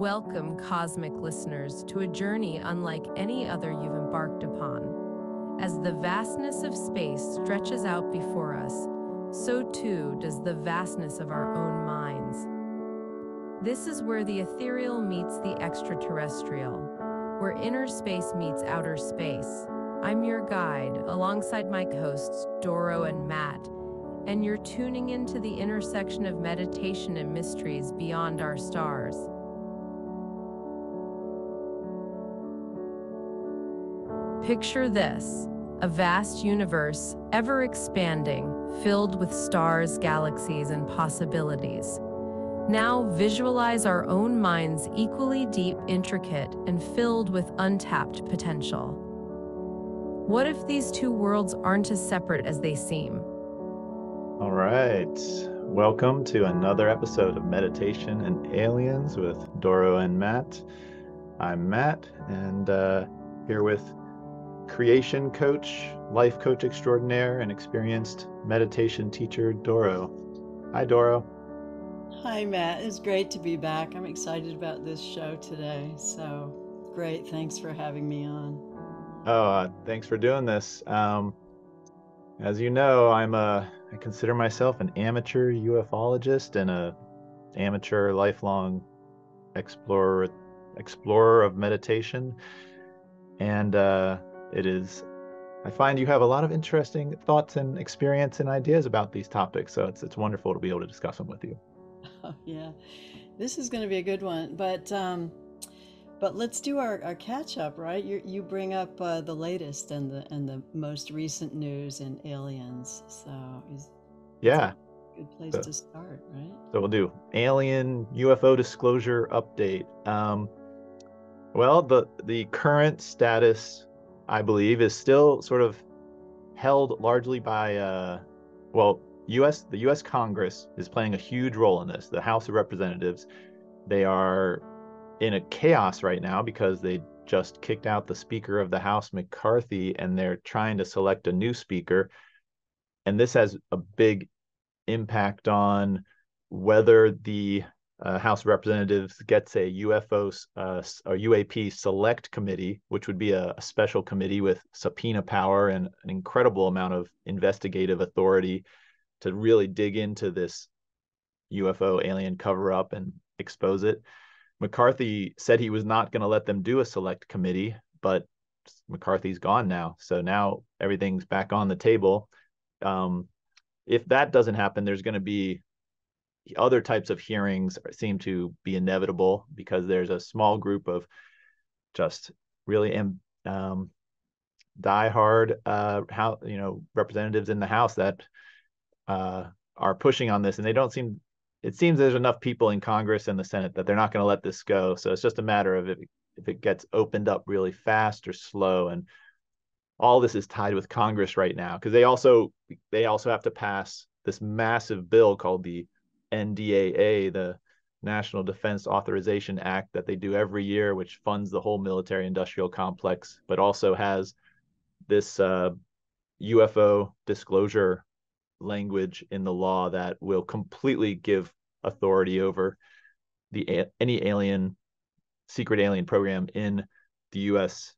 Welcome, cosmic listeners, to a journey unlike any other you've embarked upon. As the vastness of space stretches out before us, so too does the vastness of our own minds. This is where the ethereal meets the extraterrestrial, where inner space meets outer space. I'm your guide, alongside my hosts, Doro and Matt, and you're tuning into the intersection of meditation and mysteries beyond our stars. Picture this a vast universe, ever expanding, filled with stars, galaxies, and possibilities. Now visualize our own minds equally deep, intricate, and filled with untapped potential. What if these two worlds aren't as separate as they seem? All right. Welcome to another episode of Meditation and Aliens with Doro and Matt. I'm Matt, and uh, here with creation coach, life coach extraordinaire, and experienced meditation teacher, Doro. Hi, Doro. Hi, Matt. It's great to be back. I'm excited about this show today. So great. Thanks for having me on. Oh, uh, thanks for doing this. Um, as you know, I'm a I consider myself an amateur ufologist and a amateur lifelong explorer explorer of meditation. And uh, it is I find you have a lot of interesting thoughts and experience and ideas about these topics. So it's it's wonderful to be able to discuss them with you. Oh, yeah, this is going to be a good one. But um, but let's do our, our catch up, right? You you bring up uh, the latest and the and the most recent news in aliens. So is yeah, good place so, to start, right? So we'll do alien UFO disclosure update. Um, well, the the current status I believe, is still sort of held largely by, uh, well, U.S. The U.S. Congress is playing a huge role in this. The House of Representatives, they are in a chaos right now because they just kicked out the Speaker of the House, McCarthy, and they're trying to select a new Speaker. And this has a big impact on whether the uh, House of Representatives gets a UFO uh, or UAP select committee, which would be a, a, special committee with subpoena power and an incredible amount of investigative authority to really dig into this UFO alien cover up and expose it. McCarthy said he was not going to let them do a select committee, but McCarthy's gone now. So now everything's back on the table. Um, if that doesn't happen, there's going to be other types of hearings seem to be inevitable because there's a small group of just really um, diehard uh, how you know representatives in the House that uh, are pushing on this, and they don't seem. It seems there's enough people in Congress and the Senate that they're not going to let this go. So it's just a matter of if if it gets opened up really fast or slow, and all this is tied with Congress right now because they also they also have to pass this massive bill called the NDAA, the National Defense Authorization Act that they do every year, which funds the whole military industrial complex, but also has this uh, UFO disclosure language in the law that will completely give authority over the any alien secret alien program in the U.S.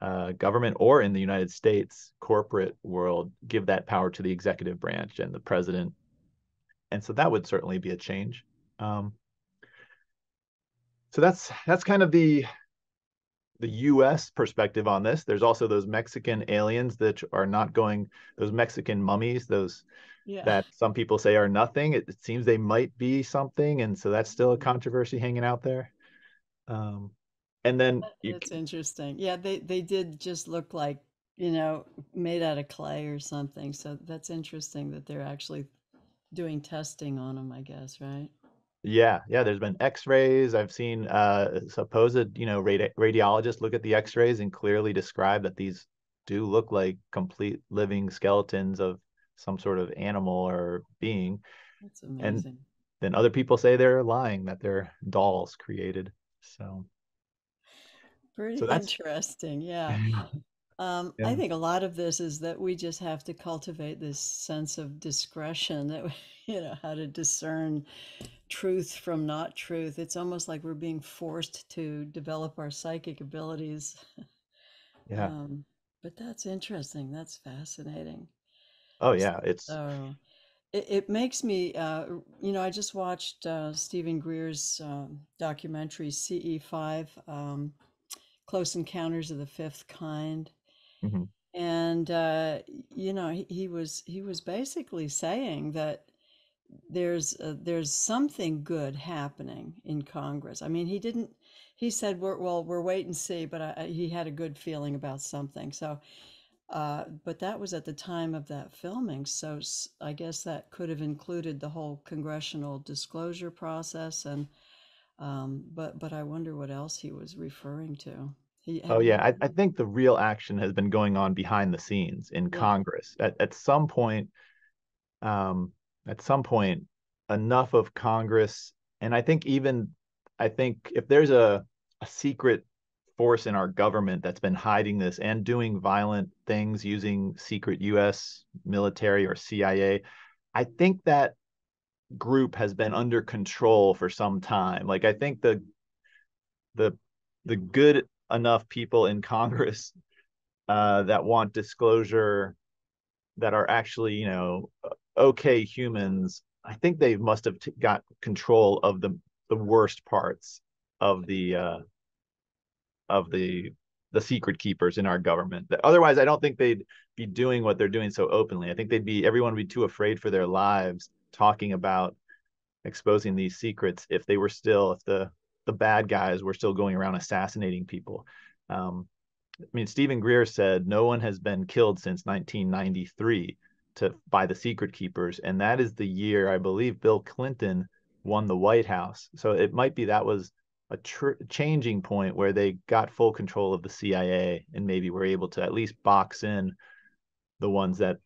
Uh, government or in the United States corporate world give that power to the executive branch and the president and so that would certainly be a change. Um, so that's that's kind of the the U.S. perspective on this. There's also those Mexican aliens that are not going, those Mexican mummies, those yeah. that some people say are nothing. It, it, seems they might be something, and so that's still a controversy hanging out there. Um, and then it's interesting. Yeah, they they did just look like you know made out of clay or something. So that's interesting that they're actually doing testing on them, I guess, right? Yeah, yeah. There's been X-rays. I've seen uh, supposed, you know, radi- radiologists look at the X-rays and clearly describe that these do look like complete living skeletons of some sort of animal or being. That's amazing. And then other people say they're lying that they're dolls created. So pretty so interesting. Yeah. Um, I think a lot of this is that we just have to cultivate this sense of discretion that, you know, how to discern truth from not truth. It's almost like we're being forced to develop our psychic abilities. Yeah. Um, but that's interesting. That's fascinating. Oh yeah, it's So it, it makes me, uh, you know, I just watched uh, Steven Greer's um, documentary CE5, um, Close Encounters of the Fifth Kind. Mhm. And uh, you know, he, he was he was basically saying that there's uh, there's something good happening in Congress. I mean, he didn't. He said, "We're well, we're wait and see," but I- he had a good feeling about something. So, uh, but that was at the time of that filming. So I guess that could have included the whole congressional disclosure process. And um, but but I wonder what else he was referring to. Oh yeah, I. I think the real action has been going on behind the scenes in Yeah. Congress. At at some point, um, at some point, enough of Congress, and I think even I think if there's a a secret force in our government that's been hiding this and doing violent things using secret US military or CIA, I think that group has been under control for some time. Like I think the the the good enough people in Congress uh, that want disclosure that are actually you know okay humans. I think they must have t- got control of the the worst parts of the uh, of the the secret keepers in our government. Otherwise, I don't think they'd be doing what they're doing so openly. I think they'd be everyone would be too afraid for their lives talking about exposing these secrets if they were still if the the bad guys were still going around assassinating people. Um, I mean, Steven Greer said no one has been killed since 1993 to by the secret keepers, and that is the year I believe Bill Clinton won the White House. So it might be that was a tr- changing point where they got full control of the CIA and maybe were able to at least box in the ones that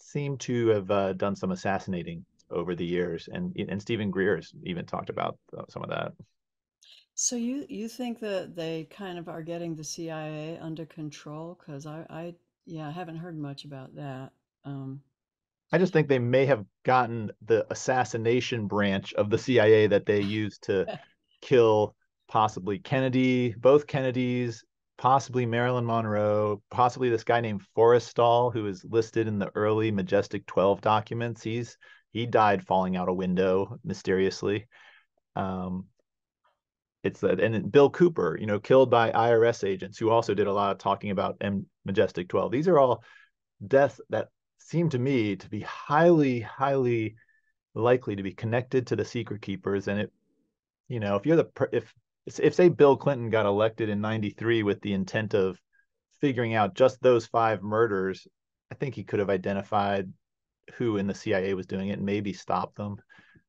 seem to have uh, done some assassinating over the years. And and Steven Greer's even talked about uh, some of that. So you you think that they kind of are getting the CIA under control? Because I I yeah, I haven't heard much about that. Um, I just think they may have gotten the assassination branch of the CIA that they used to kill possibly Kennedy, both Kennedys, possibly Marilyn Monroe, possibly this guy named Forrestal, who is listed in the early Majestic 12 documents. He's he died falling out a window mysteriously. Um, it's that, and Bill Cooper, you know, killed by IRS agents who also did a lot of talking about M Majestic 12. These are all deaths that seem to me to be highly, highly likely to be connected to the secret keepers. And it, you know, if you're the if if say Bill Clinton got elected in 93 with the intent of figuring out just those five murders, I think he could have identified who in the CIA was doing it and maybe stop them,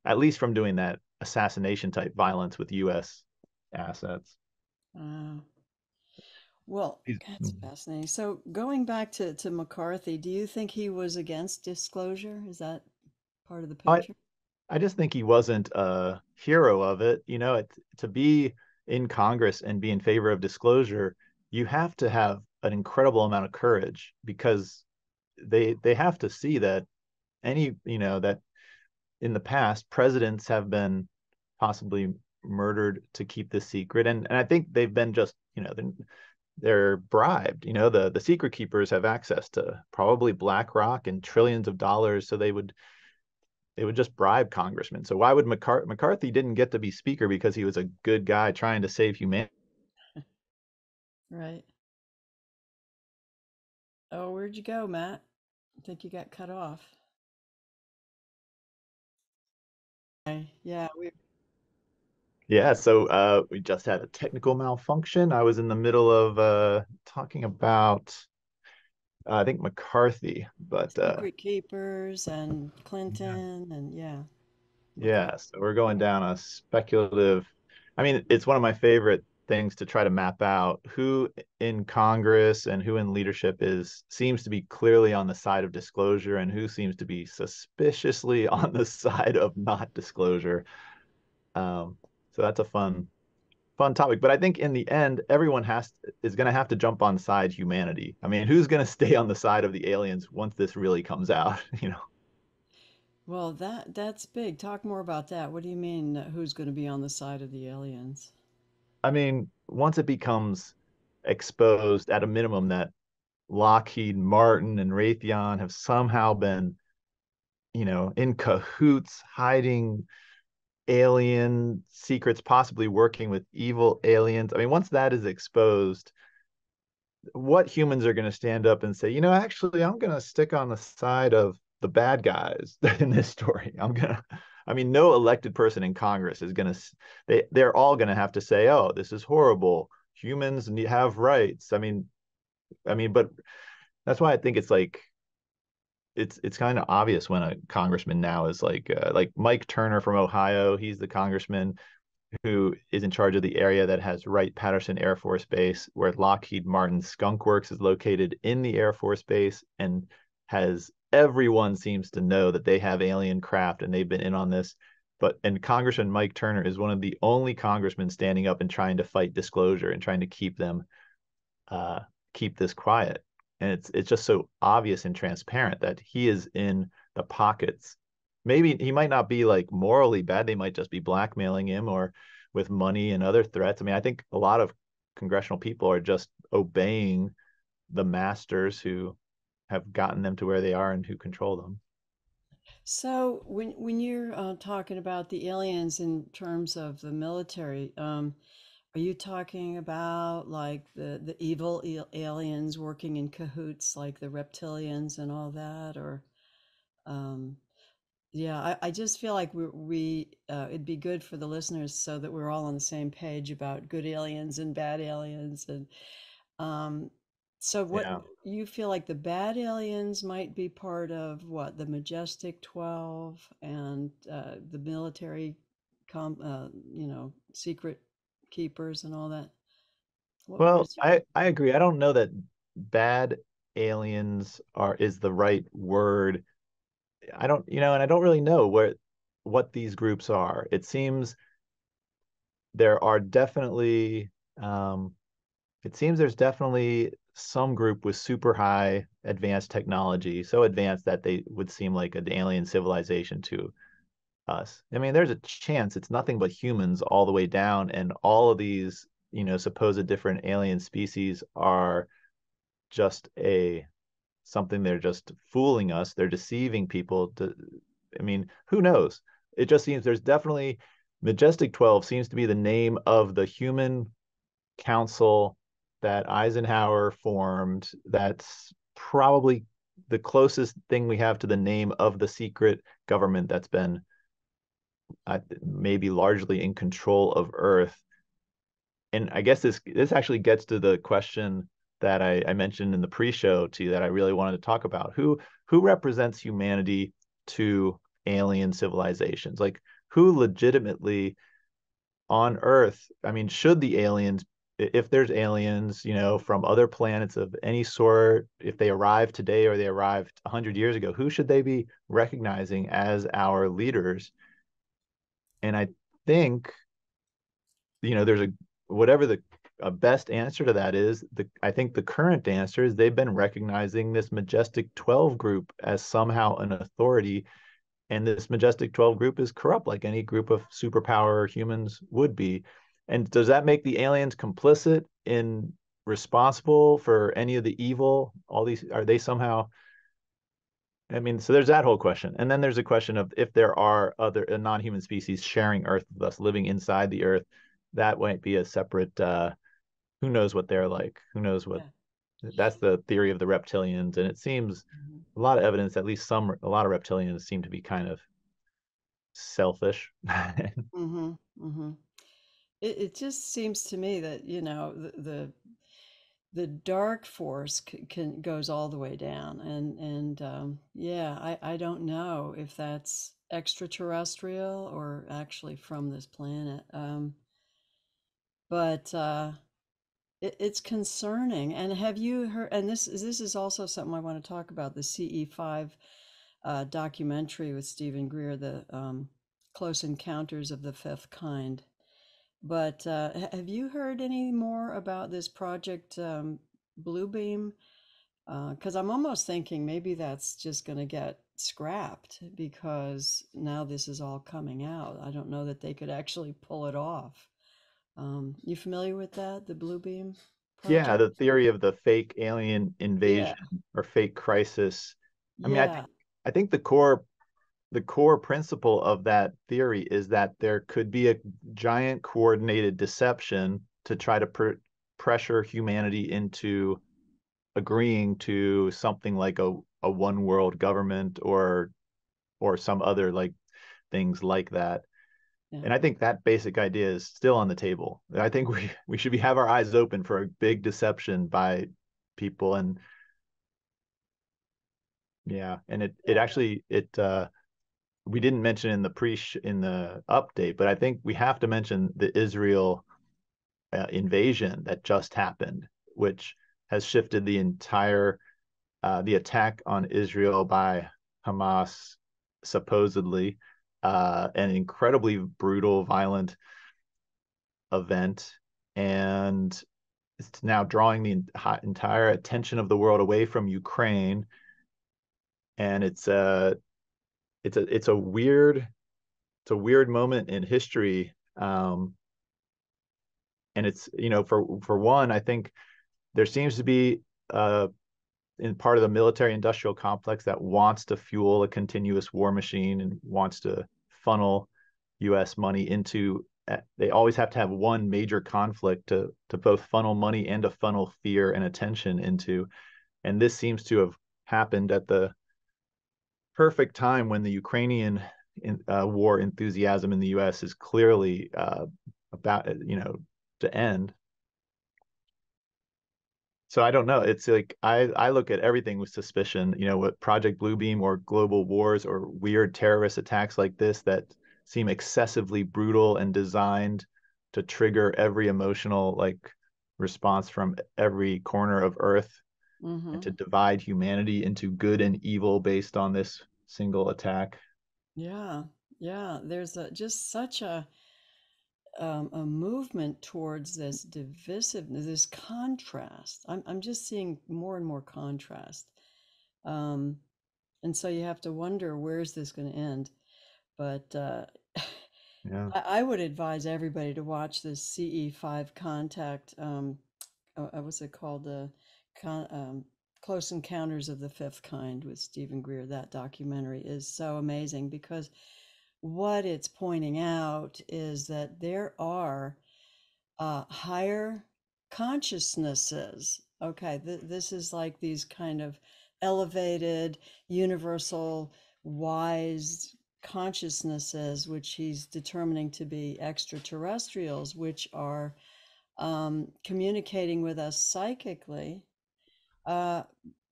at least from doing that assassination type violence with US assets. uh, well, that's fascinating. So going back to to McCarthy, do you think he was against disclosure? Is that part of the I, picture? I just think he wasn't a hero of it. You know, it, to be in Congress and be in favor of disclosure, you have to have an incredible amount of courage because they they have to see that any, you know, that in the past presidents have been possibly murdered to keep this secret and, and I think they've been just, you know, they're, they're bribed. You know, the the secret keepers have access to probably BlackRock and trillions of dollars so they would they would just bribe congressmen. So why would McCarthy McCarthy didn't get to be speaker because he was a good guy trying to save humanity. Right. Oh, where'd you go, Matt? I think you got cut off. Yeah, we Yeah, so uh, we just had a technical malfunction. I was in the middle of uh, talking about uh, I think McCarthy, but uh, secret keepers and Clinton and yeah, yeah, so we're going down a speculative. I mean, it's one of my favorite things to try to map out who in Congress and who in leadership is seems to be clearly on the side of disclosure and who seems to be suspiciously on the side of not disclosure. Um, so that's a fun fun topic. But I think in the end, everyone has is going to have to jump on side humanity. I mean, who's going to stay on the side of the aliens once this really comes out? You know. Well, that that's big. Talk more about that. What do you mean, uh, who's going to be on the side of the aliens? I mean, once it becomes exposed at a minimum that Lockheed Martin and Raytheon have somehow been, you know, in cahoots, hiding alien secrets, possibly working with evil aliens. I mean, once that is exposed, what humans are going to stand up and say, you know, actually, I'm going to stick on the side of the bad guys in this story. I'm going to. I mean, no elected person in Congress is going to. They they're all going to have to say, "Oh, this is horrible. Humans have rights." I mean, I mean, but that's why I think it's like it's it's kind of obvious when a congressman now is like uh, like Mike Turner from Ohio. He's the congressman who is in charge of the area that has Wright Patterson Air Force Base, where Lockheed Martin Skunk Works is located in the Air Force Base, and has everyone seems to know that they have alien craft and they've been in on this. But and Congressman Mike Turner is one of the only congressmen standing up and trying to fight disclosure and trying to keep them uh, keep this quiet and it's it's just so obvious and transparent that he is in the pockets. Maybe he might not be like morally bad they might just be blackmailing him or with money and other threats. I mean i think a lot of congressional people are just obeying the masters who have gotten them to where they are and who control them. So when when you're uh, talking about the aliens in terms of the military, um, are you talking about like the the evil aliens working in cahoots, like the reptilians and all that, or um, yeah, I, I just feel like we we uh, it'd be good for the listeners so that we're all on the same page about good aliens and bad aliens and um, so what yeah. you feel like the bad aliens might be part of what the Majestic 12 and uh, the military com uh, you know secret keepers and all that. What well i i agree. I don't know that bad aliens are is the right word. I don't you know and i don't really know where what these groups are. It seems there are definitely um, it seems there's definitely some group with super high advanced technology, so advanced that they would seem like an alien civilization to us. I mean, there's a chance it's nothing but humans all the way down, and all of these, you know, supposed different alien species are just a something they're just fooling us. They're deceiving people. To, I mean, who knows? It just seems there's definitely Majestic 12 seems to be the name of the human council that Eisenhower formed. That's probably the closest thing we have to the name of the secret government that's been uh, maybe largely in control of Earth. And I guess this this actually gets to the question that I, I mentioned in the pre-show to you that I really wanted to talk about. Who who represents humanity to alien civilizations? Like who legitimately on Earth, I mean, should the aliens, if there's aliens, you know, from other planets of any sort, if they arrive today or they arrived 100 years ago, who should they be recognizing as our leaders? And I think, you know, there's a, whatever the a best answer to that is, the I think the current answer is they've been recognizing this Majestic 12 group as somehow an authority. And this majestic 12 group is corrupt like any group of superpower humans would be. And does that make the aliens complicit in responsible for any of the evil? All these are they somehow i mean so there's that whole question and then there's a question of if there are other uh, non-human species sharing earth with us living inside the earth that might be a separate uh who knows what they're like who knows what yeah. that's the theory of the reptilians and it seems Mhm. a lot of evidence at least some a lot of reptilians seem to be kind of selfish Mhm. Mhm. It it just seems to me that, you know, the the, the dark force c- can goes all the way down and and um yeah, I I don't know if that's extraterrestrial or actually from this planet. Um but uh it, it's concerning. And have you heard and this is this is also something I want to talk about, the CE5 uh documentary with Steven Greer, the um Close Encounters of the Fifth Kind. But uh, have you heard any more about this project um, Bluebeam? Because I'm almost thinking maybe that's just going to get scrapped because now this is all coming out. I don't know that they could actually pull it off. Um, you familiar with that, the Bluebeam Yeah, the theory of the fake alien Yeah, invasion or fake crisis. I mean, I yeah. think I think the core the core principle of that theory is that there could be a giant coordinated deception to try to pr pressure humanity into agreeing to something like a, a one world government or or some other like things like that. Yeah. And I think that basic idea is still on the table. I think we we should be have our eyes open for a big deception by people and yeah, and it it actually it uh we didn't mention in the pre in the update, but I think we have to mention the Israel uh, invasion that just happened, which has shifted the entire uh, the attack on Israel by Hamas, supposedly uh, an incredibly brutal, violent event, and it's now drawing the entire attention of the world away from Ukraine, and it's a uh, it's a it's a weird it's a weird moment in history um, and it's you know for for one i think there seems to be uh, in part of the military industrial complex that wants to fuel a continuous war machine and wants to funnel us money into uh, they always have to have one major conflict to to both funnel money and to funnel fear and attention into and this seems to have happened at the perfect time when the Ukrainian in, uh, war enthusiasm in the U.S. is clearly uh, about you know to end. So I don't know. It's like I I look at everything with suspicion. You know, what Project Bluebeam or global wars or weird terrorist attacks like this that seem excessively brutal and designed to trigger every emotional like response from every corner of Earth mm-hmm. and to divide humanity into good and evil based on this single attack. Yeah, yeah. There's a, just such a um, a movement towards this divisiveness, this contrast. I'm I'm just seeing more and more contrast, um, and so you have to wonder where is this going to end. But uh, yeah, I, I, would advise everybody to watch this CE5 Contact. Um, uh, what's it called? The um, Close Encounters of the Fifth Kind with Steven Greer. That documentary is so amazing because what it's pointing out is that there are uh, higher consciousnesses. Okay, th- this is like these kind of elevated, universal, wise consciousnesses, which he's determining to be extraterrestrials, which are um, communicating with us psychically uh,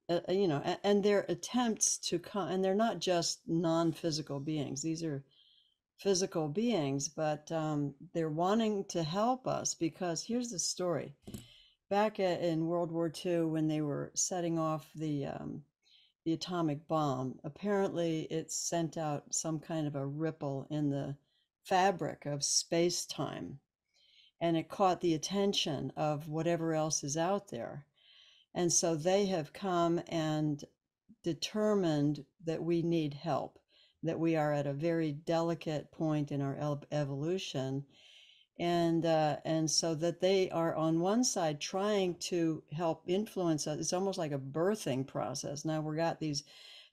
uh, you know, and, and, their attempts to come, and they're not just non-physical beings; these are physical beings, but um, they're wanting to help us because here's the story: back in World War II, when they were setting off the um, the atomic bomb, apparently it sent out some kind of a ripple in the fabric of space time, and it caught the attention of whatever else is out there and so they have come and determined that we need help, that we are at a very delicate point in our evolution. And uh, and so that they are on one side trying to help influence us. It's almost like a birthing process. Now we've got these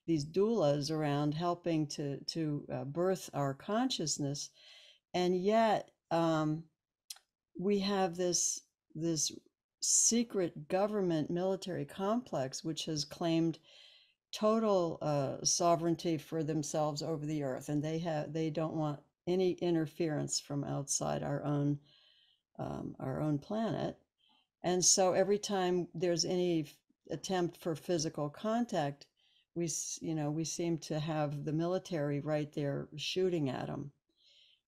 these doulas around helping to to uh, birth our consciousness, and yet um, we have this this secret government military complex which has claimed total uh, sovereignty for themselves over the earth and they have they don't want any interference from outside our own um, our own planet. And so every time there's any attempt for physical contact we you know we seem to have the military right there shooting at them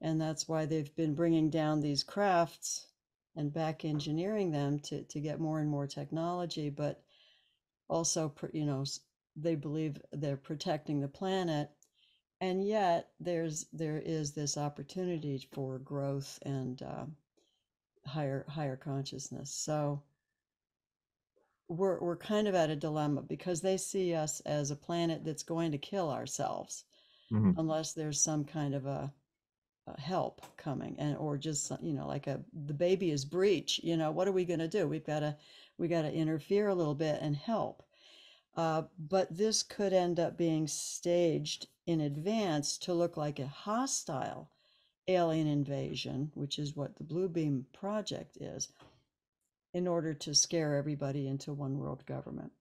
and that's why they've been bringing down these crafts and back engineering them to, to get more and more technology, but also, you know, they believe they're protecting the planet. And yet there's, there is this opportunity for growth and, uh, higher higher consciousness. So we're we're kind of at a dilemma because they see us as a planet that's going to kill ourselves Mhm. unless there's some kind of a, a help coming and or just you know like a the baby is breech you know what are we going to do? We've got to we got to interfere a little bit and help. Uh, but this could end up being staged in advance to look like a hostile alien invasion which is what the blue beam project is in order to scare everybody into one world government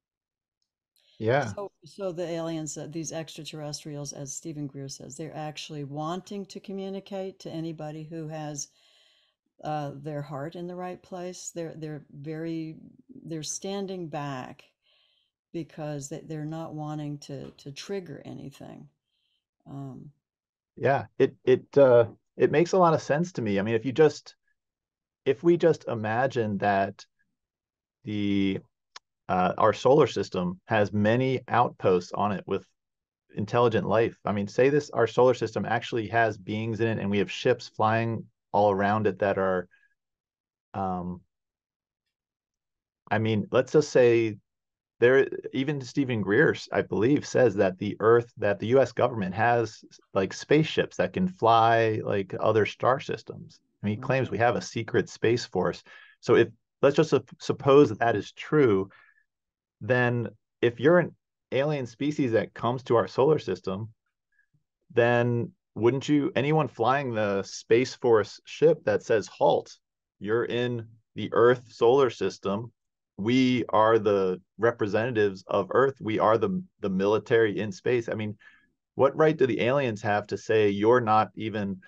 Yeah. so, so the aliens, uh, these extraterrestrials, as Steven Greer says, they're actually wanting to communicate to anybody who has uh, their heart in the right place. They're they're very they're standing back because they, they're not wanting to to trigger anything. Um, Yeah. It it uh it makes a lot of sense to me. I mean, if you just if we just imagine that the uh, our solar system has many outposts on it with intelligent life. I mean, say this our solar system actually has beings in it and we have ships flying all around it that are um I mean, let's just say there even Steven Greer, I believe, says that the Earth that the US government has like spaceships that can fly like other star systems. I mean, he claims we have a secret space force. So if let's just suppose that, that is true, then if you're an alien species that comes to our solar system, then wouldn't you anyone flying the Space Force ship that says halt, you're in the Earth solar system. We are the representatives of Earth. We are the the military in space. I mean, what right do the aliens have to say you're not even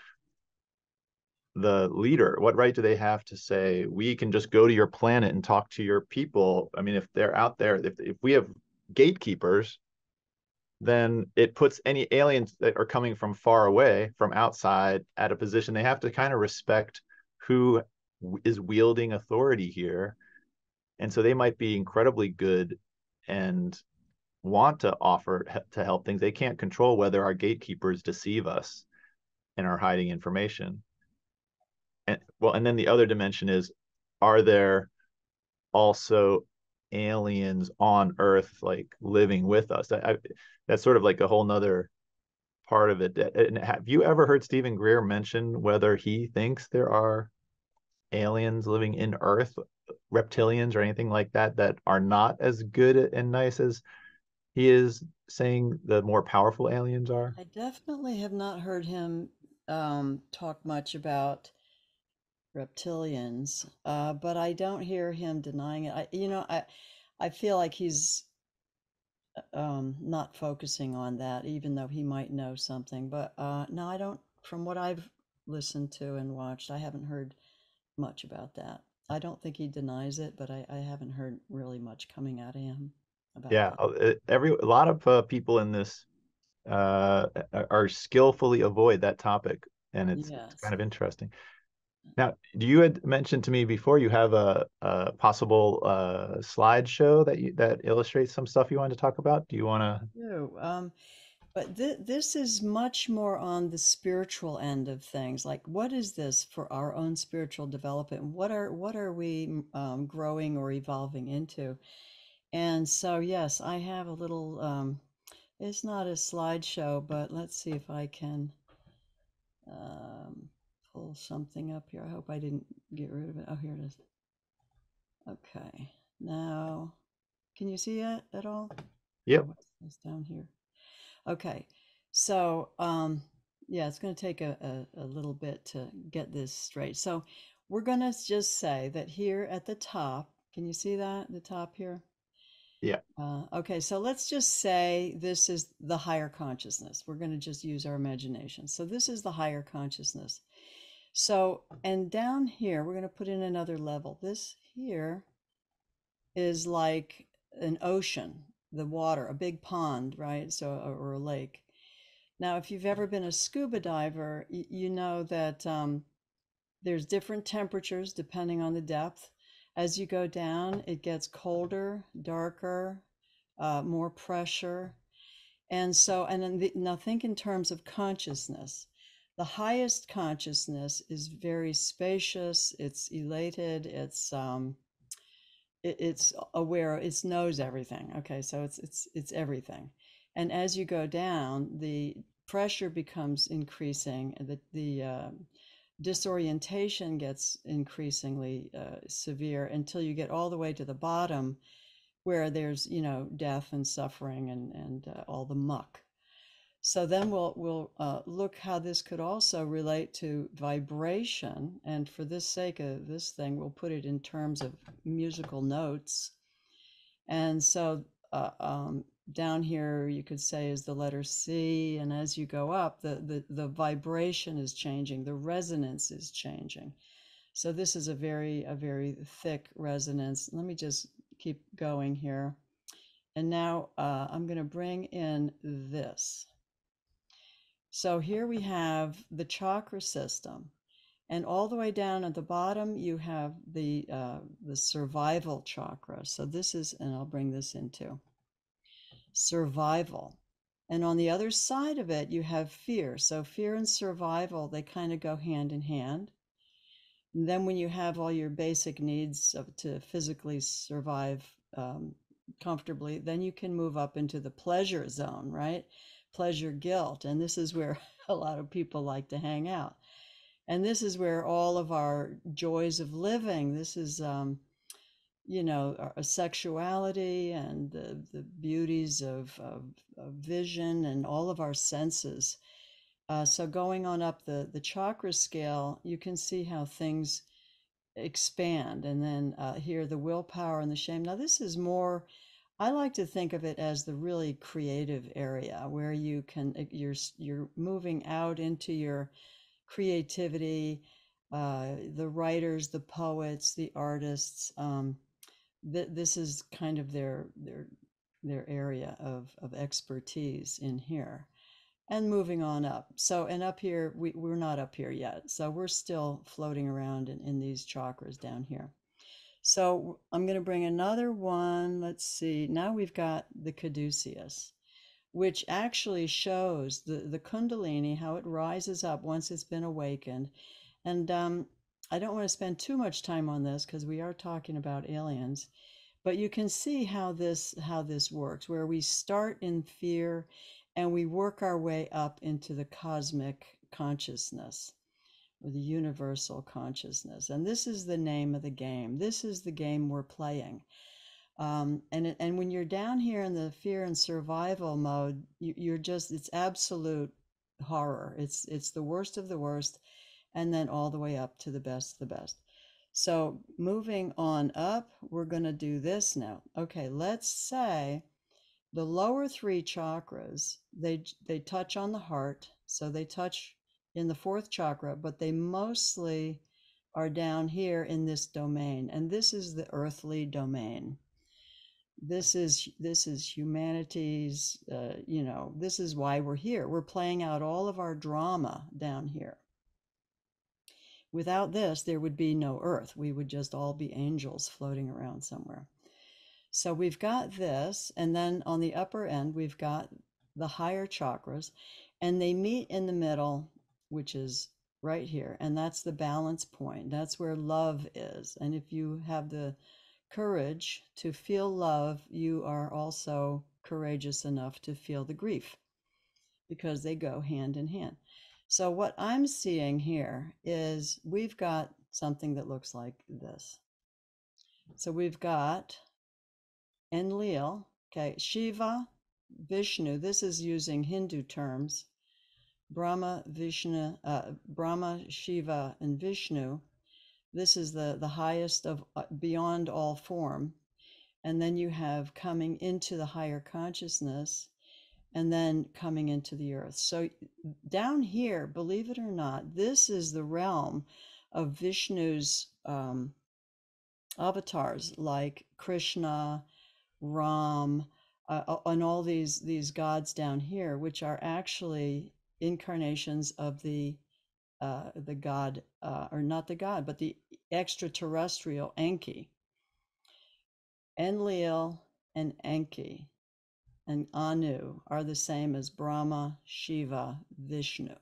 the leader? What right do they have to say we can just go to your planet and talk to your people? I mean, if they're out there, if if we have gatekeepers, then it puts any aliens that are coming from far away, from outside, at a position they have to kind of respect who is wielding authority here. And so they might be incredibly good and want to offer to help things. They can't control whether our gatekeepers deceive us and are hiding information and well and then the other dimension is are there also aliens on earth like living with us? I, that's sort of like a whole nother part of it. And have you ever heard steven greer mention whether he thinks there are aliens living in earth reptilians or anything like that that are not as good and nice as he is saying the more powerful aliens are? I definitely have not heard him um, talk much about reptilians, uh, but I don't hear him denying it. I, you know, I, I feel like he's uh, um, not focusing on that, even though he might know something. But uh, no, I don't. From what I've listened to and watched, I haven't heard much about that. I don't think he denies it, but I, I haven't heard really much coming out of him about yeah that. every a lot of uh, people in this uh, are skillfully avoid that topic and it's, Yes. it's kind of interesting now, do you had mentioned to me before you have a, a possible uh, slideshow that you that illustrates some stuff you wanted to talk about. Do you want to? No, um, but th this is much more on the spiritual end of things. Like, what is this for our own spiritual development? What are what are we um, growing or evolving into? And so, yes, I have a little. Um, it's not a slideshow, but let's see if I can. Um, pull something up here. I hope I didn't get rid of it. Oh, here it is. Okay. Now, can you see it at all? Yep. Oh, it's down here. Okay. So, um, yeah, it's going to take a, a, a little bit to get this straight. So, we're going to just say that here at the top, can you see that? The top here? Yeah. Uh, okay, so let's just say this is the higher consciousness. We're going to just use our imagination. So, this is the higher consciousness. So, and down here, we're going to put in another level. This here is like an ocean, the water, a big pond, right? So, or a lake. Now, if you've ever been a scuba diver, you know that um, there's different temperatures depending on the depth. As you go down, it gets colder, darker, uh, more pressure. And so, and then the, now think in terms of consciousness. The highest consciousness is very spacious, it's elated, it's um, it, it's aware, it knows everything. Okay, so it's it's it's everything. And as you go down, the pressure becomes increasing, the the uh, disorientation gets increasingly uh, severe until you get all the way to the bottom, where there's you know death and suffering and and uh, all the muck. So then we'll we'll uh, look how this could also relate to vibration, and for this sake of this thing, we'll put it in terms of musical notes. And so uh, um, down here, you could say is the letter C, and as you go up, the the the vibration is changing, the resonance is changing. So this is a very a very thick resonance. Let me just keep going here, and now uh, I'm going to bring in this. So here we have the chakra system. And all the way down at the bottom, you have the uh, the survival chakra. So this is, and I'll bring this into survival. And on the other side of it, you have fear. So fear and survival, they kind of go hand in hand. And then when you have all your basic needs of, to physically survive um, comfortably, then you can move up into the pleasure zone, right? Pleasure guilt. And this is where a lot of people like to hang out. And this is where all of our joys of living, this is, um, you know, our sexuality and the, the beauties of, of, of vision and all of our senses. Uh, so going on up the, the chakra scale, you can see how things expand. And then uh, here, the willpower and the shame. Now, this is more I like to think of it as the really creative area where you can eh, you're you're moving out into your creativity, uh, the writers, the poets, the artists. Um, th- this is kind of their their their area of of expertise in here, and moving on up. So and up here we we're not up here yet, so we're still floating around in, in these chakras down here. So I'm going to bring another one. Let's see. Now we've got the caduceus, which actually shows the, the kundalini, how it rises up once it's been awakened. And um, I don't want to spend too much time on this because we are talking about aliens, but you can see how this how this works, where we start in fear and we work our way up into the cosmic consciousness the universal consciousness. And this is the name of the game. This is the game we're playing. Um, and and when you're down here in the fear and survival mode, you, you're just it's absolute horror. It's it's the worst of the worst, and then all the way up to the best the best. So moving on up, we're going to do this now. Okay, let's say the lower three chakras they they touch on the heart, so they touch in the fourth chakra, but they mostly are down here in this domain. And this is the earthly domain. This is this is humanity's. Uh, you know, this is why we're here. We're playing out all of our drama down here. Without this, there would be no earth. We would just all be angels floating around somewhere. So we've got this, and then on the upper end, we've got the higher chakras, and they meet in the middle which is right here. And that's the balance point. That's where love is. And if you have the courage to feel love, you are also courageous enough to feel the grief because they go hand in hand. So, what I'm seeing here is we've got something that looks like this. So, we've got Enlil, okay, Shiva, Vishnu. This is using Hindu terms. Brahma, Vishnu, uh, Brahma, Shiva, and Vishnu. This is the, the highest of uh, beyond all form. And then you have coming into the higher consciousness and then coming into the earth. So down here, believe it or not, this is the realm of Vishnu's um, avatars like Krishna, Ram, uh, and all these these gods down here, which are actually incarnations of the uh, the god, uh, or not the god, but the extraterrestrial Enki. Enlil and Enki and Anu are the same as Brahma, Shiva, Vishnu.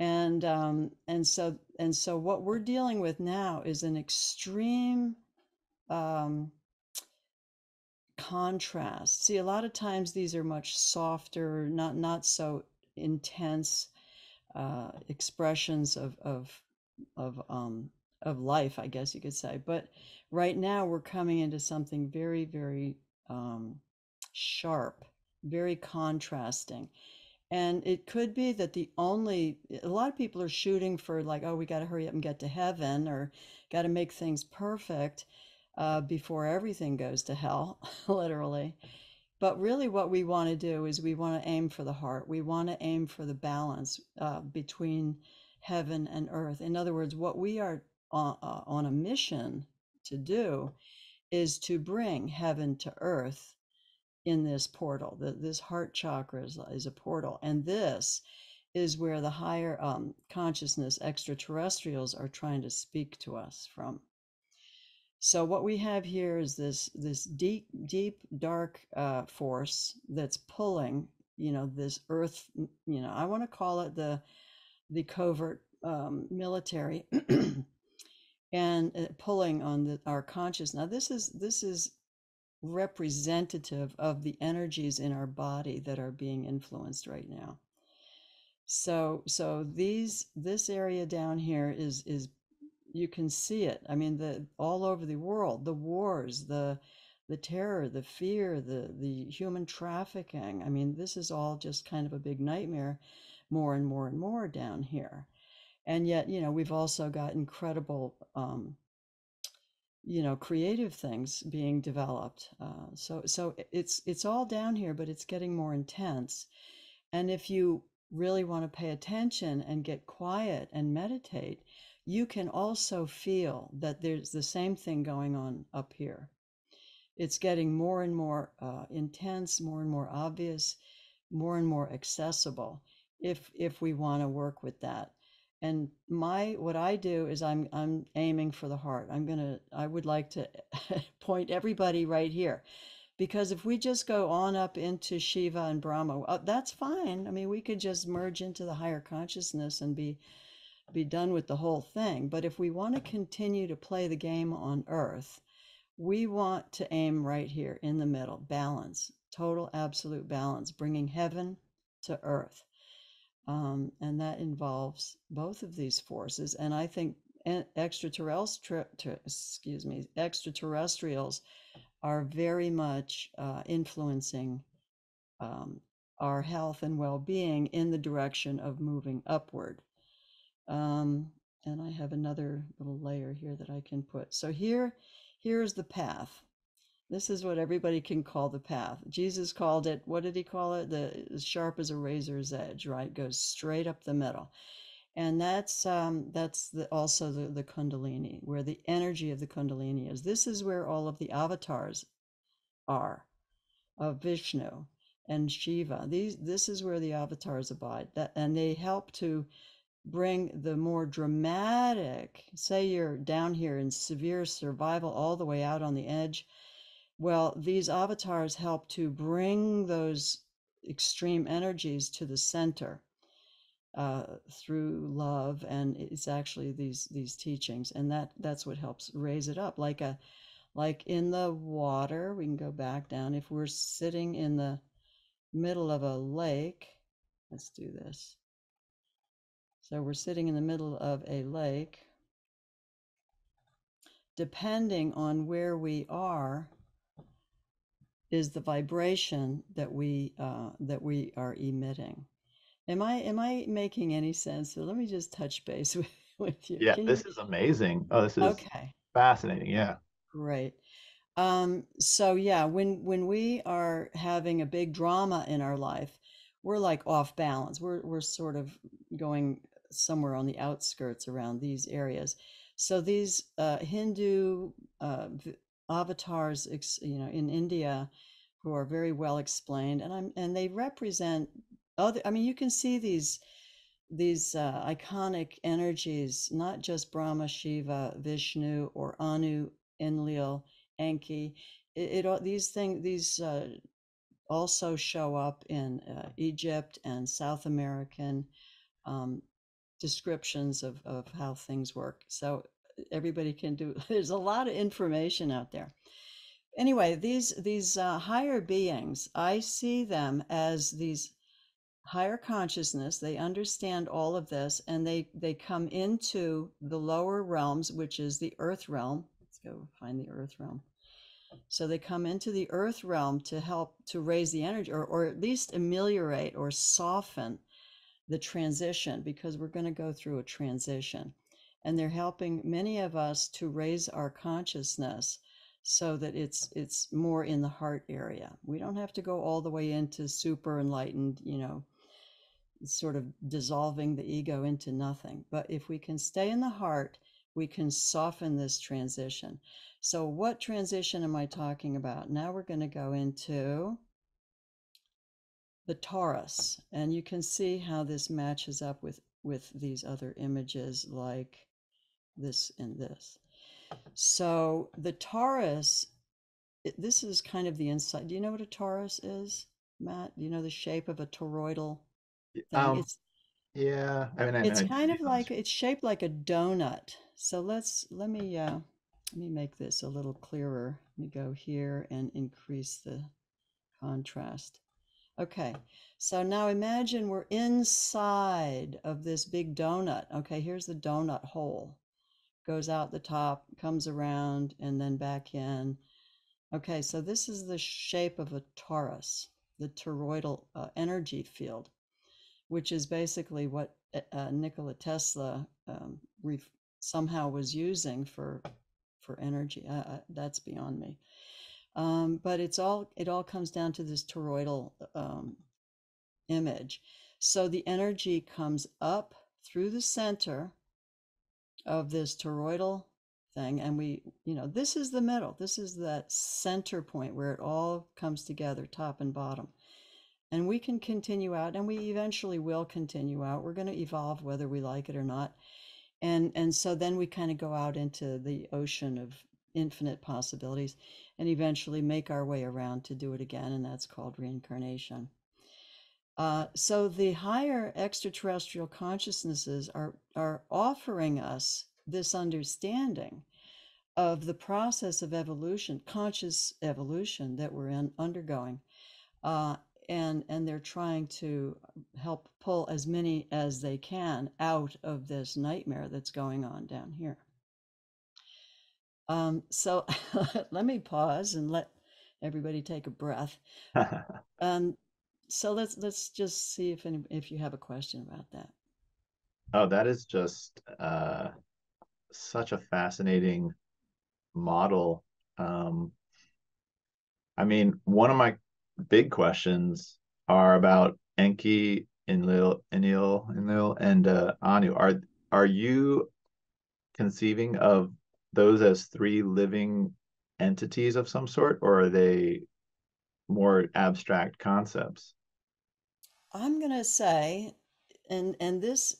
and um, and so and so what we're dealing with now is an extreme um, contrast. See, a lot of times these are much softer, not not so intense uh, expressions of of of um, of life, I guess you could say. But right now we're coming into something very very um, sharp, very contrasting. And it could be that the only, a lot of people are shooting for like, oh, we got to hurry up and get to heaven or got to make things perfect uh, before everything goes to hell, literally. But really, what we want to do is we want to aim for the heart. We want to aim for the balance uh, between heaven and earth. In other words, what we are on, uh, on a mission to do is to bring heaven to earth in this portal. The, this heart chakra is, is, a portal. And this is where the higher um, consciousness extraterrestrials are trying to speak to us from. So what we have here is this this deep, deep, dark uh, force that's pulling, you know, this Earth. You know, I want to call it the the covert um, military, and uh, pulling on the, our conscious. Now, this is this is representative of the energies in our body that are being influenced right now. So so these this area down here is is you can see it. I mean the all over the world, the wars, the the terror, the fear, the the human trafficking. I mean this is all just kind of a big nightmare more and more and more down here. And yet, you know, we've also got incredible um, you know creative things being developed uh, so so it's it's all down here but it's getting more intense and if you really want to pay attention and get quiet and meditate you can also feel that there's the same thing going on up here. It's getting more and more uh, intense more and more obvious more and more accessible if if we want to work with that. And my what i do is i'm i'm aiming for the heart. I'm gonna i would like to point everybody right here because if we just go on up into shiva and brahma uh, that's fine. I mean we could just merge into the higher consciousness and be be done with the whole thing but if we want to continue to play the game on earth we want to aim right here in the middle balance total absolute balance bringing heaven to earth um, and that involves both of these forces. And I think extraterrestrial, excuse me, extraterrestrials are very much uh, influencing um, our health and well-being in the direction of moving upward. Um, and I have another little layer here that I can put. So here, here's the path. This is what everybody can call the path. Jesus called it, what did he call it? The as sharp as a razor's edge, right? Goes straight up the middle. And that's um, that's the, also the, the Kundalini, where the energy of the Kundalini is. This is where all of the avatars are of Vishnu and Shiva. These this is where the avatars abide. That and they help to bring the more dramatic, say you're down here in severe survival all the way out on the edge well, these avatars help to bring those extreme energies to the center uh, through love, and it's actually these these teachings, and that that's what helps raise it up, like a like in the water. We can go back down if we're sitting in the middle of a lake. Let's do this. So we're sitting in the middle of a lake. Depending on where we are, is the vibration that we uh, that we are emitting. Am I am I making any sense? So let me just touch base with, with you. Yeah, Can this you... is amazing. Oh, this is okay. Fascinating. Yeah. Great. Um, so yeah, when when we are having a big drama in our life, we're like off balance. We're we're sort of going somewhere on the outskirts around these areas. So these uh, Hindu uh, avatars, you know, in India who are very well explained, and I'm and they represent other. I mean, you can see these these uh, iconic energies, not just Brahma, Shiva, Vishnu, or Anu, Enlil, Enki. It, it these things these uh, also show up in uh, Egypt and South American um, descriptions of, of how things work. So everybody can do, there's a lot of information out there. Anyway, these, these uh, higher beings, I see them as these higher consciousness they understand all of this and they they come into the lower realms which is the earth realm let's go find the earth realm so they come into the earth realm to help to raise the energy or, or at least ameliorate or soften the transition because we're going to go through a transition and they're helping many of us to raise our consciousness so that it's it's more in the heart area we don't have to go all the way into super enlightened you know sort of dissolving the ego into nothing. But if we can stay in the heart, we can soften this transition. So, what transition am I talking about? Now we're going to go into the torus, and you can see how this matches up with with these other images like this and this. So, the torus, this is kind of the inside. Do you know what a torus is, Matt? Do you know the shape of a toroidal thing. Um, It's yeah, I mean, I, it's kind of like it's shaped like a donut. So let's let me uh let me make this a little clearer. Let me go here and increase the contrast. Okay. So now imagine we're inside of this big donut. Okay, here's the donut hole. Goes out the top, comes around and then back in. Okay, so this is the shape of a torus, the toroidal uh, energy field which is basically what uh, uh, Nikola Tesla um, somehow was using for for energy. Uh, that's beyond me. Um, but it's all it all comes down to this toroidal um, image. So the energy comes up through the center of this toroidal thing, and we, you know, this is the middle. This is that center point where it all comes together, top and bottom and we can continue out and we eventually will continue out we're going to evolve whether we like it or not and and so then we kind of go out into the ocean of infinite possibilities and eventually make our way around to do it again and that's called reincarnation uh, so the higher extraterrestrial consciousnesses are are offering us this understanding of the process of evolution conscious evolution that we're in, undergoing uh, and and they're trying to help pull as many as they can out of this nightmare that's going on down here. Um, so let me pause and let everybody take a breath. Um, so let's let's just see if any if you have a question about that. oh, that is just uh, such a fascinating model. Um, I mean, one of my big questions are about Enki, Enlil, Enlil, Enlil, and uh, Anu. Are are you conceiving of those as three living entities of some sort, or are they more abstract concepts? I'm gonna say, and and this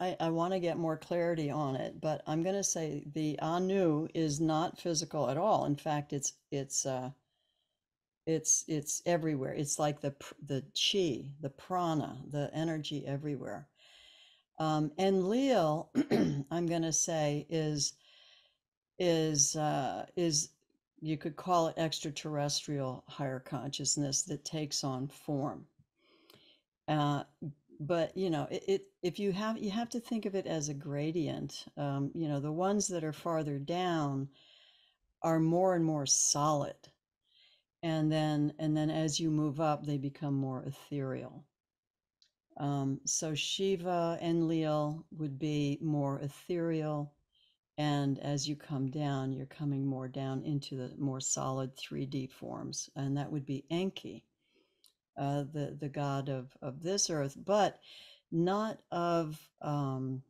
I, I want to get more clarity on it, but I'm gonna say the Anu is not physical at all. In fact, it's it's uh, it's it's everywhere. It's like the the chi, the prana, the energy everywhere. Um, Enlil, I'm going to say, is is uh, is you could call it extraterrestrial higher consciousness that takes on form. Uh, but you know, it, it if you have you have to think of it as a gradient. Um, you know, the ones that are farther down are more and more solid and then and then as you move up they become more ethereal um, so shiva enlil would be more ethereal and as you come down you're coming more down into the more solid 3d forms and that would be enki uh, the the god of of this earth but not of um,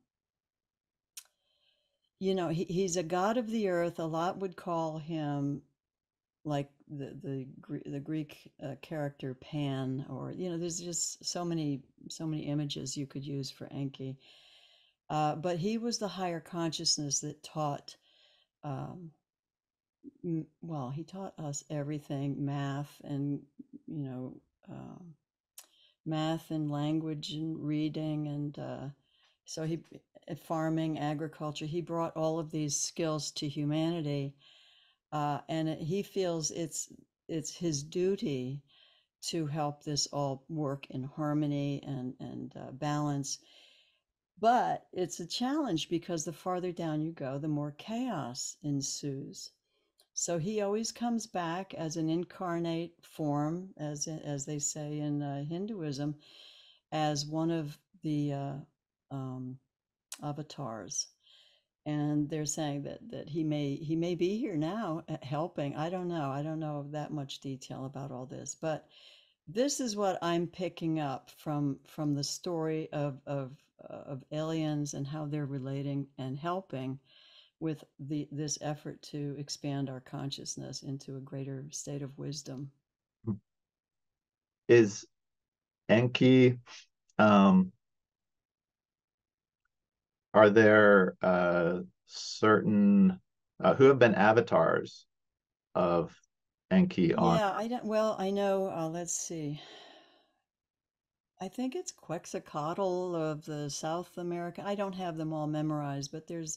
you know he, he's a god of the earth a lot would call him like the the the Greek uh, character Pan, or you know, there's just so many so many images you could use for Enki. Uh, but he was the higher consciousness that taught. Um, well, he taught us everything, math and you know, um, math and language and reading and uh, So he eh, farming, agriculture. He brought all of these skills to humanity, uh, and he feels it's it's his duty to help this all work in harmony and and uh, balance. But it's a challenge because the farther down you go, the more chaos ensues. So he always comes back as an incarnate form, as as they say in uh, Hinduism, as one of the uh, um, avatars, and they're saying that that he may he may be here now uh, helping. I don't know. I don't know that much detail about all this, but this is what I'm picking up from from the story of of of aliens and how they're relating and helping with the this effort to expand our consciousness into a greater state of wisdom. Is Enki um are there uh certain uh, who have been avatars of Enki on Yeah, I don't. Well, I know. Uh, let's see. I think it's Quetzalcoatl of the South America. I don't have them all memorized, but there's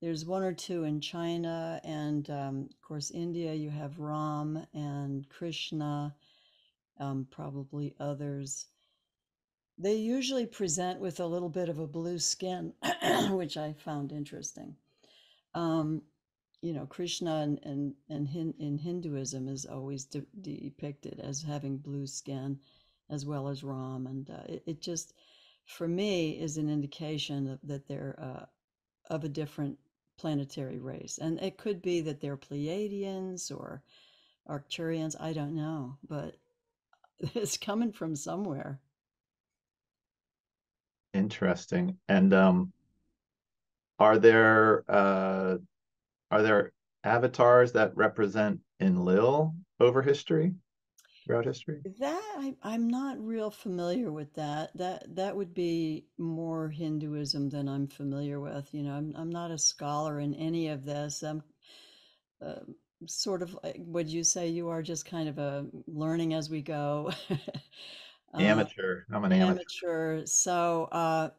there's one or two in China, and um, of course, India, you have Ram and Krishna, um, probably others. They usually present with a little bit of a blue skin, which I found interesting. Um, you know, Krishna and, and, and hin, in Hinduism is always de- depicted as having blue skin, as well as Ram. And uh, it, it, just, for me, is an indication that, that they're uh, of a different planetary race. And it could be that they're Pleiadians or Arcturians, I don't know, but it's coming from somewhere. Interesting. And um are there uh are there avatars that represent Enlil over history? Throughout history? That I, I'm not real familiar with that. That that would be more Hinduism than I'm familiar with. You know, I'm I'm not a scholar in any of this. I'm uh, sort of like, would you say you are just kind of a learning as we go? uh, Amateur. I'm an amateur. amateur. So uh,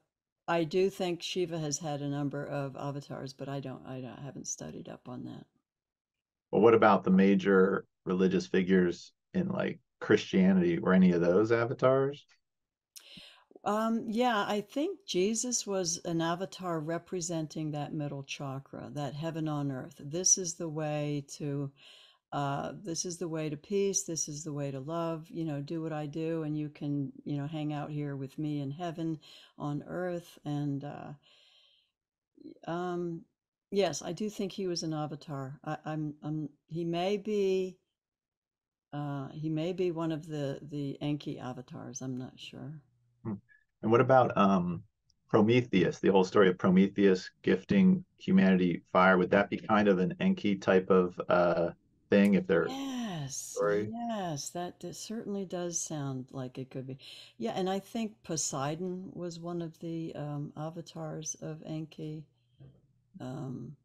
I do think Shiva has had a number of avatars, but I don't. I, don't, I haven't studied up on that. Well, what about the major religious figures in like Christianity? or any of those avatars? Um, yeah, I think Jesus was an avatar representing that middle chakra, that heaven on earth. This is the way to uh, this is the way to peace. This is the way to love. You know, do what I do, and you can, you know, hang out here with me in heaven on earth. And uh, um, yes, I do think he was an avatar. I, I'm, I'm, he may be uh, he may be one of the the Enki avatars. I'm not sure. Hmm. And what about um, Prometheus? The whole story of Prometheus gifting humanity fire. Would that be kind of an Enki type of uh, thing? If they're Yes, story? yes, that, that certainly does sound like it could be. Yeah, and I think Poseidon was one of the um, avatars of Enki. Um,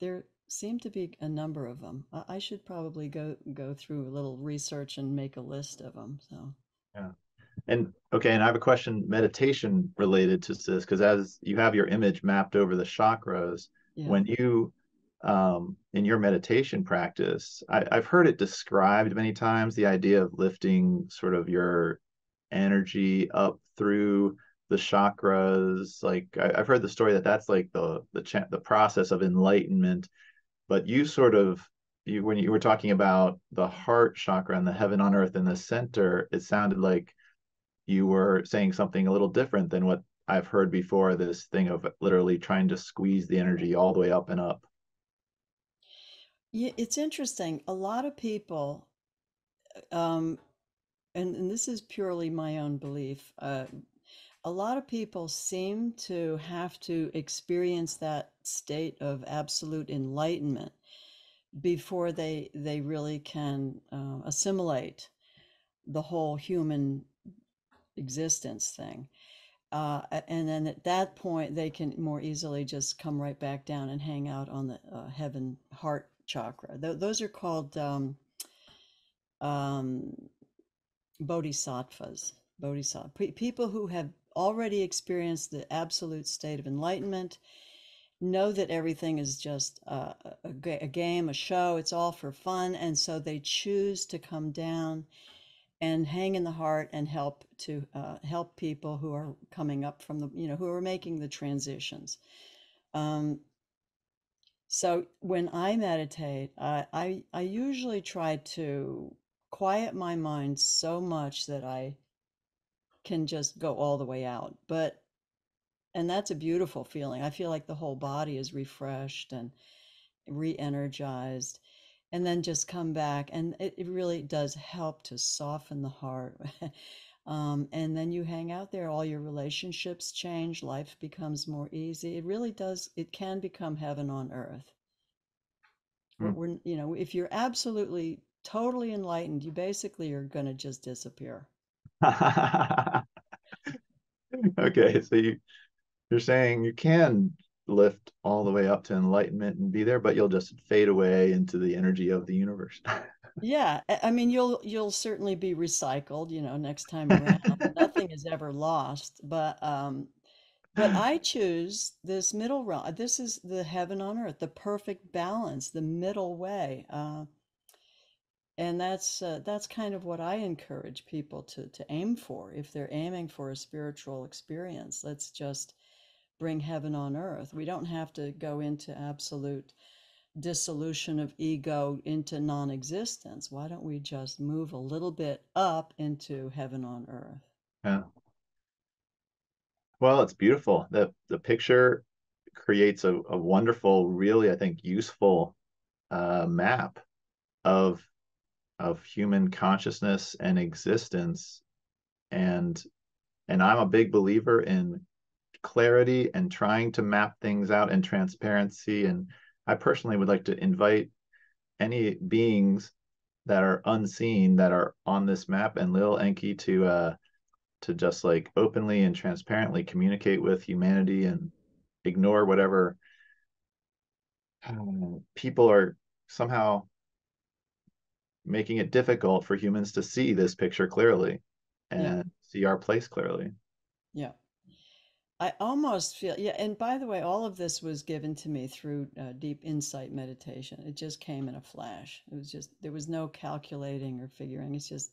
there seem to be a number of them. I, I should probably go go through a little research and make a list of them. So Yeah. And okay, and I have a question meditation related to this because as you have your image mapped over the chakras, yeah, when you um in your meditation practice, I, I've heard it described many times, the idea of lifting sort of your energy up through the chakras. Like I, I've heard the story that that's like the the cha- the process of enlightenment but you sort of you when you were talking about the heart chakra and the heaven on earth in the center it sounded like you were saying something a little different than what i've heard before this thing of literally trying to squeeze the energy all the way up and up yeah, it's interesting. A lot of people, um, and, and this is purely my own belief. Uh, a lot of people seem to have to experience that state of absolute enlightenment before they they really can uh, assimilate the whole human existence thing. Uh, and then at that point, they can more easily just come right back down and hang out on the uh, heaven heart chakra. Th- those are called um, um, bodhisattvas. Bodhisattva. Pe- people who have already experienced the absolute state of enlightenment know that everything is just a, a, a, game, a show, it's all for fun. And so they choose to come down and hang in the heart and help to uh, help people who are coming up from the, you know, who are making the transitions. Um, so when I meditate, I, I, I usually try to quiet my mind so much that I can just go all the way out. But and that's a beautiful feeling. I feel like the whole body is refreshed and re-energized and then just come back and it, it really does help to soften the heart um, and then you hang out there all your relationships change life becomes more easy it really does it can become heaven on earth mm. we're, you know if you're absolutely totally enlightened you basically are going to just disappear okay so you you're saying you can lift all the way up to enlightenment and be there but you'll just fade away into the energy of the universe. Yeah i mean you'll you'll certainly be recycled you know next time around. Nothing is ever lost but um but i choose this middle realm this is the heaven on earth the perfect balance the middle way uh and that's uh, that's kind of what i encourage people to to aim for if they're aiming for a spiritual experience let's just bring heaven on earth. We don't have to go into absolute dissolution of ego into non existence. Why don't we just move a little bit up into heaven on earth? Yeah. Well, it's beautiful. The the picture creates a, a wonderful, really, I think, useful uh, map of of human consciousness and existence. And and I'm a big believer in clarity and trying to map things out and transparency. And I personally would like to invite any beings that are unseen that are on this map Enlil Enki to uh to just like openly and transparently communicate with humanity and ignore whatever uh, people are somehow making it difficult for humans to see this picture clearly and yeah. see our place clearly. Yeah. I almost feel, yeah. And by the way, all of this was given to me through uh, deep insight meditation. It just came in a flash. It was just, there was no calculating or figuring. It's just,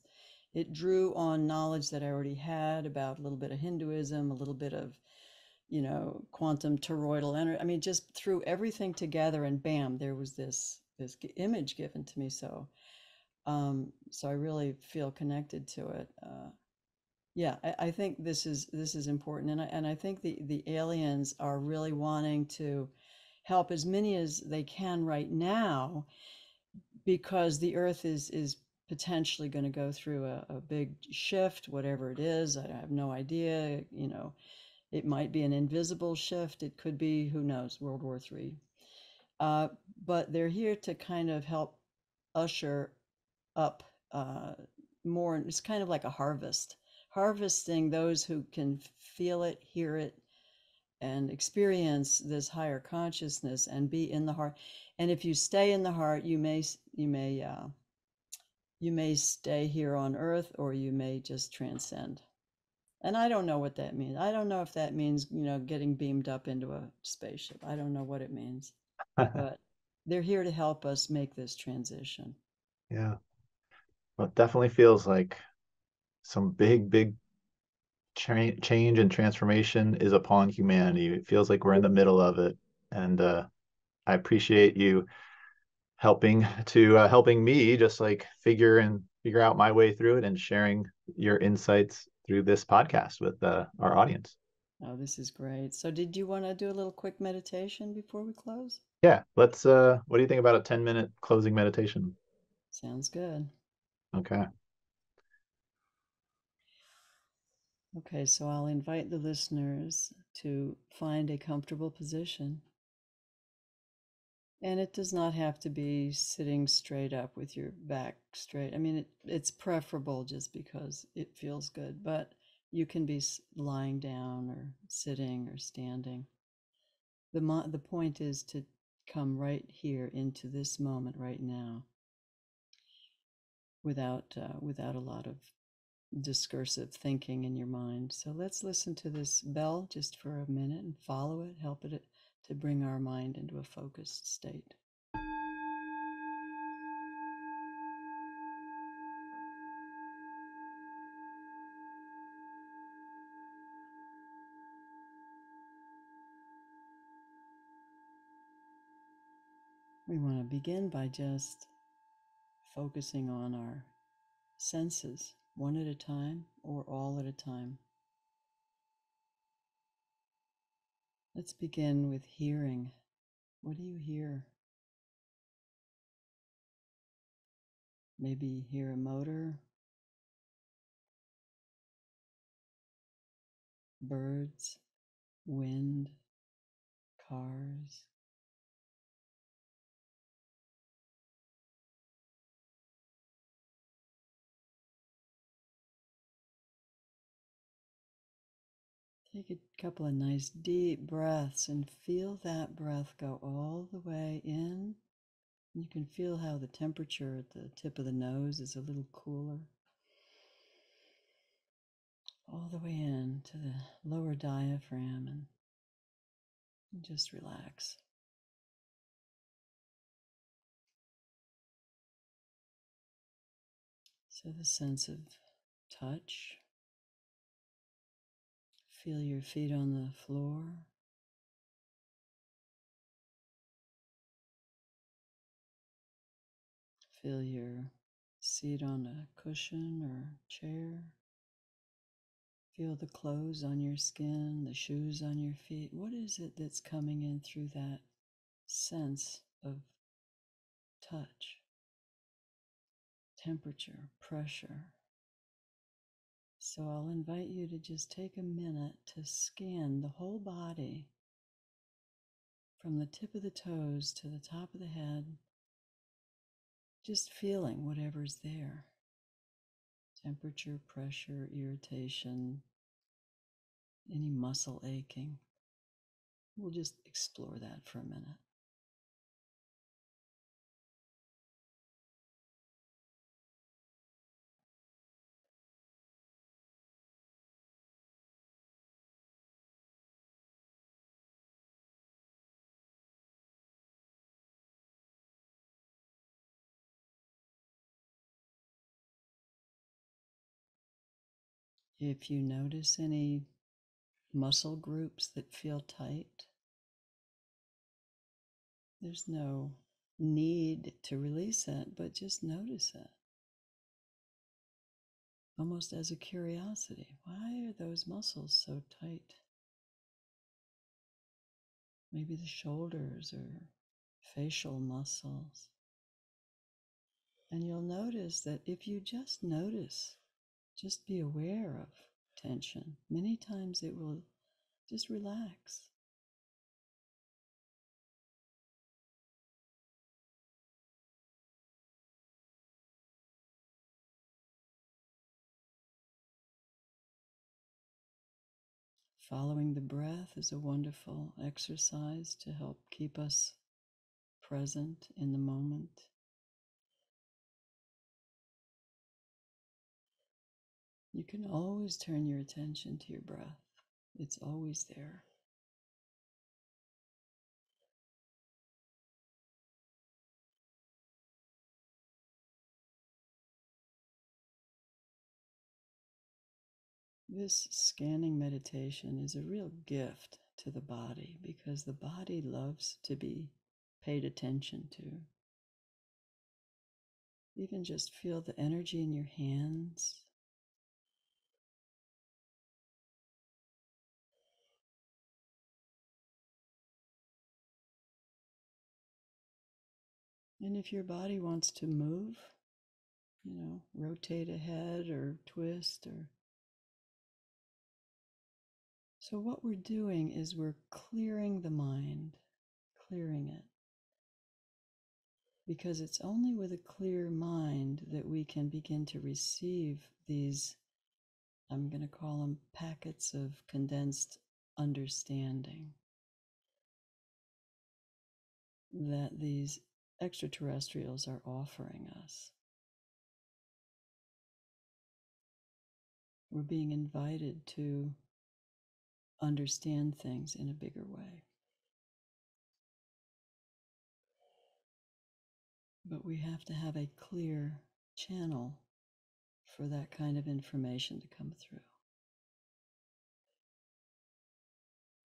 it drew on knowledge that I already had about a little bit of Hinduism, a little bit of, you know, quantum toroidal energy. I mean, just threw everything together and bam, there was this, this image given to me. So, um, so I really feel connected to it. Uh, yeah, I, I think this is this is important, and I, and I think the the aliens are really wanting to help as many as they can right now, because the Earth is is potentially going to go through a, a big shift, whatever it is. I have no idea. You know, it might be an invisible shift. It could be who knows World War Three. Uh, but they're here to kind of help usher up uh, more. It's kind of like a harvest harvesting those who can feel it, hear it, and experience this higher consciousness and be in the heart. And if you stay in the heart, you may you may uh, you may stay here on earth, or you may just transcend. And I don't know what that means. I don't know if that means you know getting beamed up into a spaceship. I don't know what it means, but they're here to help us make this transition. Yeah. Well, it definitely feels like some big, big cha- change and transformation is upon humanity. It feels like we're in the middle of it, and uh, I appreciate you helping to uh, helping me just like figure and figure out my way through it and sharing your insights through this podcast with uh, our audience. Oh, this is great. So did you want to do a little quick meditation before we close? Yeah, let's uh what do you think about a 10 minute closing meditation? Sounds good. Okay. Okay, so I'll invite the listeners to find a comfortable position. And it does not have to be sitting straight up with your back straight. I mean, it, it's preferable just because it feels good, but you can be lying down or sitting or standing. The, mo- the point is to come right here into this moment right now without, uh, without a lot of discursive thinking in your mind. So let's listen to this bell just for a minute and follow it, help it to bring our mind into a focused state. We want to begin by just focusing on our senses, one at a time or all at a time. Let's begin with hearing. What do you hear? Maybe hear a motor, birds, wind, cars. Take a couple of nice deep breaths and feel that breath go all the way in. You can feel how the temperature at the tip of the nose is a little cooler. All the way in to the lower diaphragm and just relax. So, the sense of touch Feel your feet on the floor. Feel your seat on a cushion or chair. Feel the clothes on your skin, the shoes on your feet. What is it that's coming in through that sense of touch, temperature, pressure? So I'll invite you to just take a minute to scan the whole body from the tip of the toes to the top of the head, just feeling whatever's there temperature, pressure, irritation, any muscle aching. We'll just explore that for a minute. If you notice any muscle groups that feel tight, there's no need to release it, but just notice it. Almost as a curiosity. Why are those muscles so tight? Maybe the shoulders or facial muscles. And you'll notice that if you just notice just be aware of tension. Many times it will just relax. Following the breath is a wonderful exercise to help keep us present in the moment. You can always turn your attention to your breath, it's always there. This scanning meditation is a real gift to the body because the body loves to be paid attention to. Even just feel the energy in your hands And if your body wants to move, you know, rotate ahead or twist or. So, what we're doing is we're clearing the mind, clearing it. Because it's only with a clear mind that we can begin to receive these, I'm going to call them packets of condensed understanding that these extraterrestrials are offering us. We're being invited to understand things in a bigger way. But we have to have a clear channel for that kind of information to come through.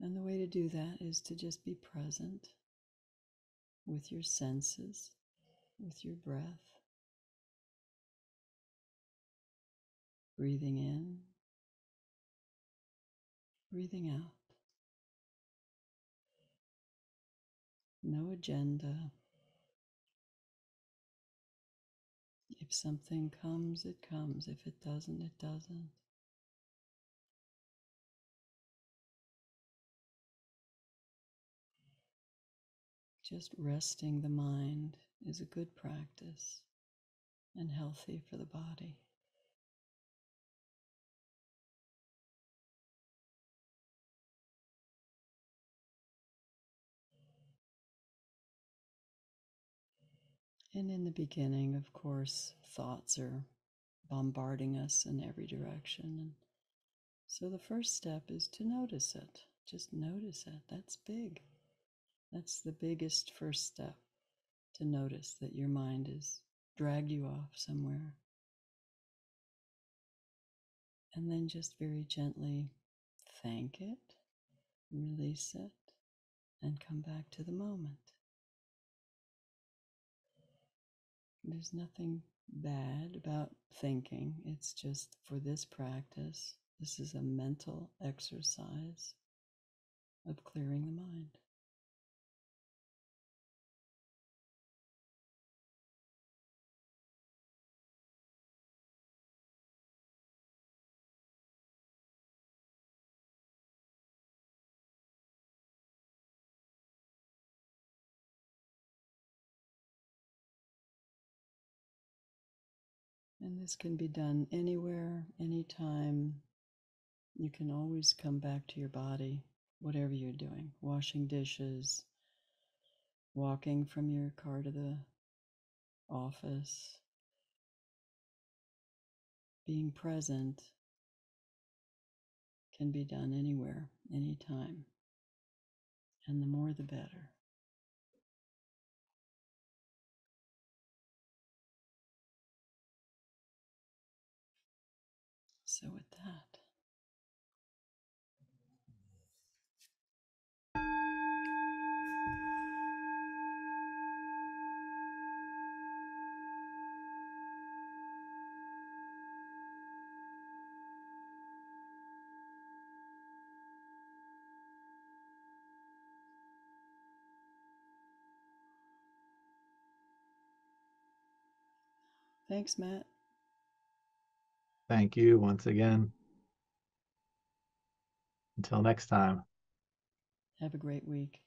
And the way to do that is to just be present with your senses, with your breath, breathing in, breathing out. No agenda. If something comes, it comes. If it doesn't, it doesn't. Just resting the mind is a good practice and healthy for the body. And in the beginning, of course, thoughts are bombarding us in every direction. And so the first step is to notice it. Just notice it. That's big. That's the biggest first step to notice that your mind has dragged you off somewhere. And then just very gently thank it, release it, and come back to the moment. There's nothing bad about thinking. It's just for this practice, this is a mental exercise of clearing the mind. This can be done anywhere, anytime. You can always come back to your body, whatever you're doing washing dishes, walking from your car to the office, being present can be done anywhere, anytime. And the more the better. So, with that, thanks, Matt. Thank you once again. Until next time. Have a great week.